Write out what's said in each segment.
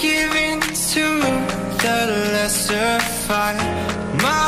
Give in to the lesser fight. My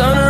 turns